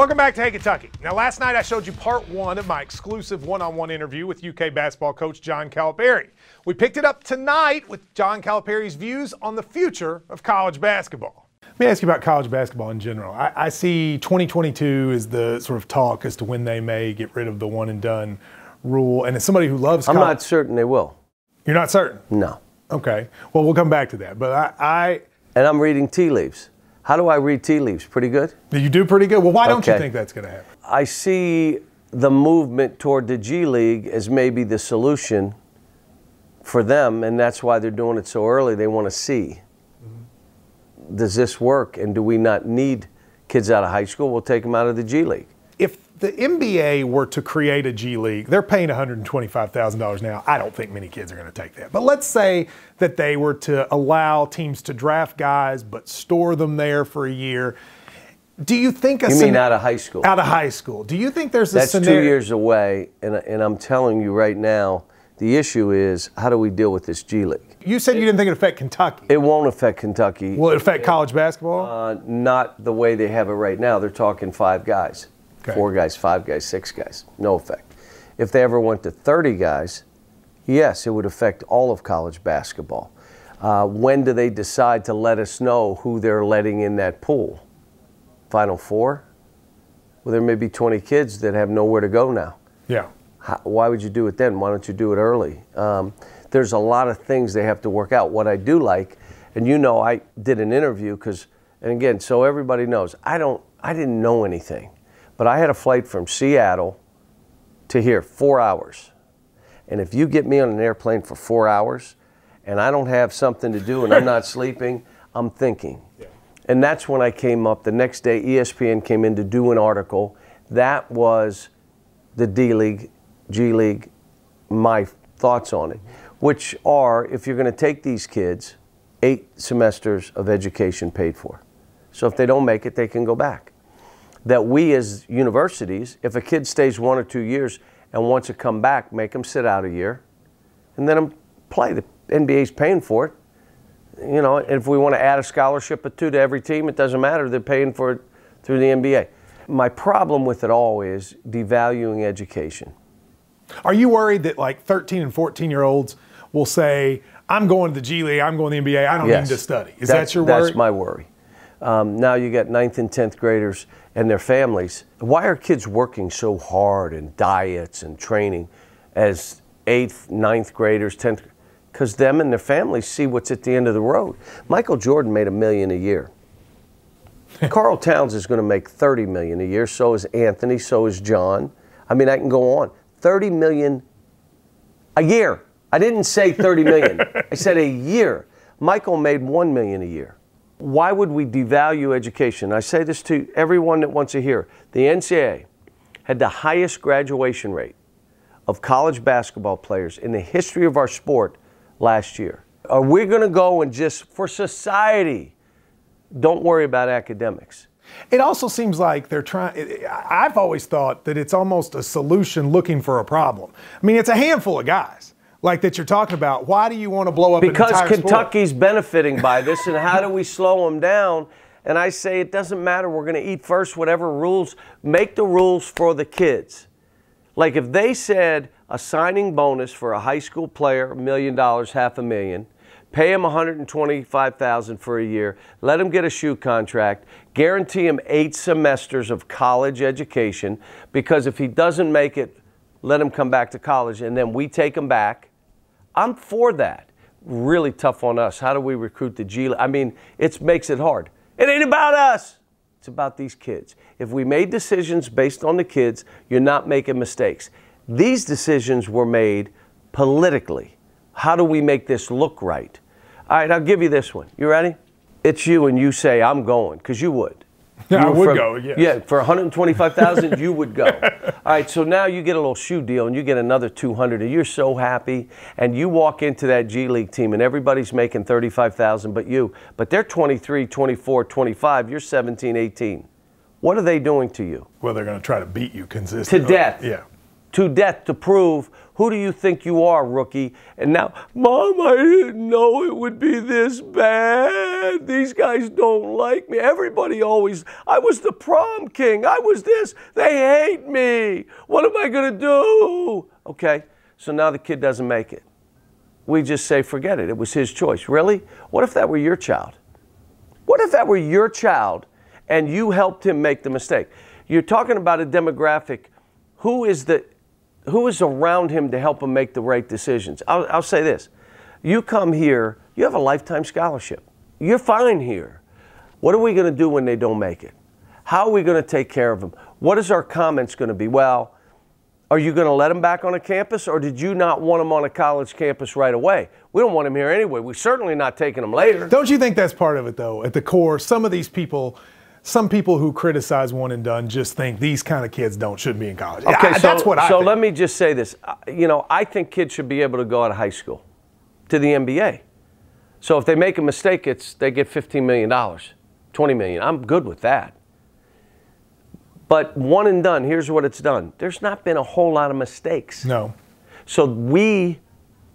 Welcome back to Hey Kentucky. Now, last night I showed you part one of my exclusive one on one interview with UK basketball coach John Calipari. We picked it up tonight with John Calipari's views on the future of college basketball. Let me ask you about college basketball in general. I, I see 2022 as the sort of talk as to when they may get rid of the one and done rule. And as somebody who loves I'm college, not certain they will. you're not certain. No. Okay. Well, we'll come back to that. But I, I And I'm reading tea leaves. How do I read tea leaves? Pretty good? you do pretty good. Well, why don't you think that's going to happen? I see the movement toward the G League as maybe the solution for them, and that's why they're doing it so early. They want to see mm-hmm. does this work, and do we not need kids out of high school? We'll take them out of the G League. If the NBA were to create a G League, they're paying $125,000 now. I don't think many kids are going to take that. But let's say that they were to allow teams to draft guys but store them there for a year. Do you think a You mean out of high school? out of high school? Do you think there's a That's scenario? two years away, and, and I'm telling you right now, the issue is how do we deal with this G League? You said you didn't think it affect Kentucky. It won't affect Kentucky. Will it affect college basketball? Uh, not the way they have it right now. They're talking five guys, Okay. four guys, five guys, six guys. No effect. If they ever went to 30 guys, yes, it would affect all of college basketball. Uh, when do they decide to let us know who they're letting in that pool? Final four? Well, there may be 20 kids that have nowhere to go now. yeah. How, why would you do it then? Why don't you do it early? Um, there's a lot of things they have to work out. What I do like, and you know, I did an interview because, and again, so everybody knows, I don't, I didn't know anything, but I had a flight from Seattle to here, four hours. And if you get me on an airplane for four hours, and I don't have something to do and I'm not sleeping, I'm thinking. And that's when I came up. The next day, ESPN came in to do an article. That was the D League, G League, my thoughts on it, which are if you're going to take these kids, eight semesters of education paid for. So if they don't make it, they can go back. That we as universities, if a kid stays one or two years and wants to come back, make them sit out a year and then play. The NBA's paying for it. You know, if we want to add a scholarship or two to every team, it doesn't matter. They're paying for it through the NBA. My problem with it all is devaluing education. Are you worried that like 13 and 14 year olds will say, I'm going to the G League, I'm going to the NBA, I don't Yes. need to study? Is That's- that your worry? That's my worry. Um, now you got ninth and tenth graders and their families. Why are kids working so hard and diets and training as eighth, ninth graders, tenth? Because them and their families see what's at the end of the road. Michael Jordan made a million a year. Karl Towns is going to make 30 million a year. So is Anthony. So is John. I mean, I can go on. 30 million a year. I didn't say 30 million. I said a year. Michael made 1 million a year. Why would we devalue education? I say this to everyone that wants to hear. The NCAA had the highest graduation rate of college basketball players in the history of our sport last year. Are we going to go and just for society, don't worry about academics? It also seems like they're trying. I've always thought that it's almost a solution looking for a problem. I mean, it's a handful of guys like that you're talking about. Why do you want to blow up because entire sport? Kentucky's benefiting by this, and how do we slow them down? And I say it doesn't matter. We're going to eat first, whatever rules. Make the rules for the kids. Like if they said a signing bonus for a high school player, a million dollars, half a million, pay him 125,000 for a year, let him get a shoe contract, guarantee him eight semesters of college education, because if he doesn't make it, let him come back to college, and then we take him back. I'm for that. Really tough on us. How do we recruit the G? I mean, it makes it hard. It ain't about us. It's about these kids. If we made decisions based on the kids, you're not making mistakes. These decisions were made politically. How do we make this look right? All right, I'll give you this one. You ready? It's you, and you say, I'm going, because you would. I You would from- go, yes. Yeah, for 125,000, you would go. All right, so now you get a little shoe deal and you get another 200 and you're so happy and you walk into that G League team and everybody's making 35,000 but you, but they're 23, 24, 25, you're 17, 18. What are they doing to you? Well, they're going to try to beat you consistently. To death. Yeah. To death to prove who do you think you are, rookie? And now, Mom, I didn't know it would be this bad. These guys don't like me. Everybody always, I was the prom king. I was this. They hate me. What am I going to do? Okay, so now the kid doesn't make it. We just say, forget it. It was his choice. Really? What if that were your child? What if that were your child and you helped him make the mistake? You're talking about a demographic. Who is the who is around him to help him make the right decisions? I'll, I'll say this. You come here, you have a lifetime scholarship. You're fine here. What are we going to do when they don't make it? How are we going to take care of them? What is our comments going to be? Well, are you going to let them back on a campus or did you not want them on a college campus right away? We don't want them here anyway. We're certainly not taking them later. Don't you think that's part of it, though? At the core, some of these people some people who criticize one and done just think these kind of kids don't shouldn't be in college. Okay, I, so, that's what I. So think. let me just say this. You know, I think kids should be able to go out of high school to the NBA. So if they make a mistake, it's they get fifteen million dollars, twenty million. I'm good with that. But one and done. Here's what it's done. There's not been a whole lot of mistakes. No. So we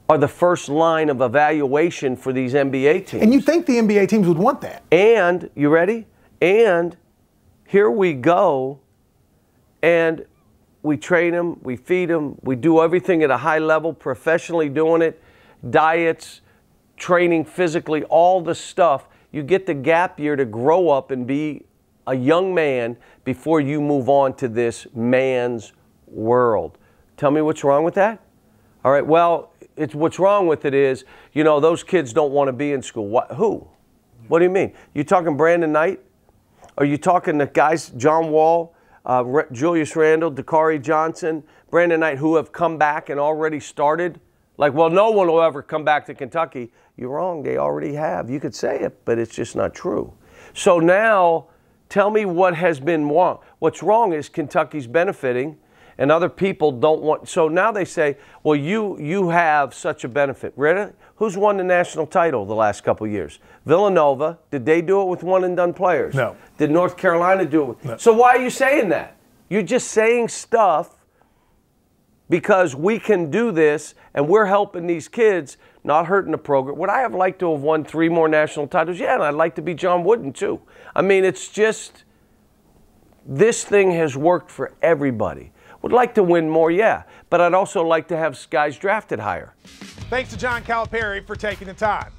are the first line of evaluation for these NBA teams. And you think the NBA teams would want that? And you ready? And here we go, and we train them, we feed them, we do everything at a high level, professionally doing it, diets, training physically, all the stuff. You get the gap year to grow up and be a young man before you move on to this man's world. Tell me what's wrong with that? All right, well, it's what's wrong with it is, you know, those kids don't want to be in school. What, who? What do you mean? You talking Brandon Knight? Are you talking to guys, John Wall, uh, Julius Randle, Dakari Johnson, Brandon Knight, who have come back and already started? Like, well, no one will ever come back to Kentucky. You're wrong. They already have. You could say it, but it's just not true. So now, tell me what has been wrong. What's wrong is Kentucky's benefiting and other people don't want. So now they say, well, you you have such a benefit. Really? Who's won the national title the last couple years? Villanova. Did they do it with one and done players? No. Did North Carolina do it? With, no. So why are you saying that? You're just saying stuff because we can do this and we're helping these kids, not hurting the program. Would I have liked to have won three more national titles? Yeah, and I'd like to be John Wooden too. I mean, it's just this thing has worked for everybody. Would like to win more, yeah, but I'd also like to have guys drafted higher. Thanks to John Calipari for taking the time.